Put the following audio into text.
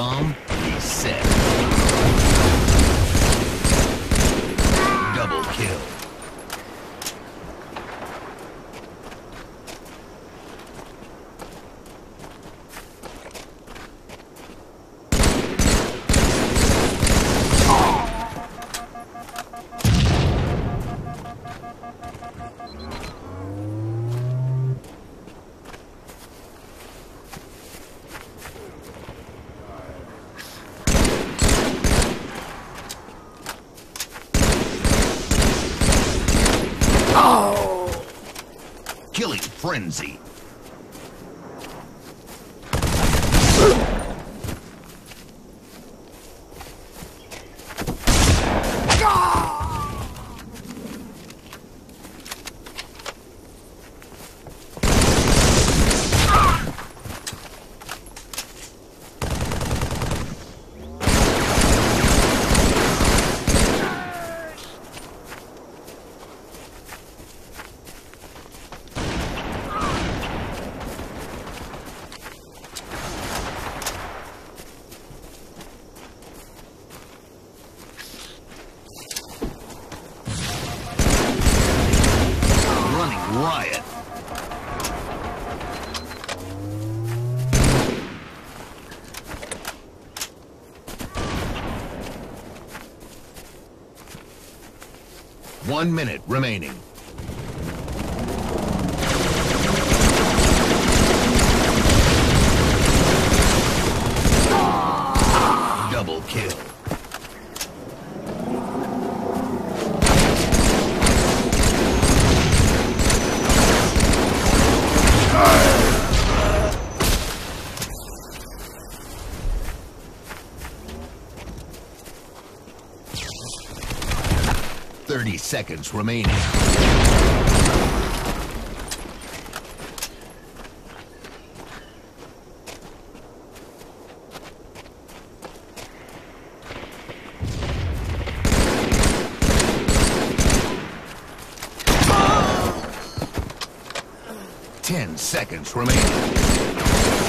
bomb, he's set. Double kill. Killing frenzy. Riot. One minute remaining. 30 seconds remaining. Ten seconds remaining.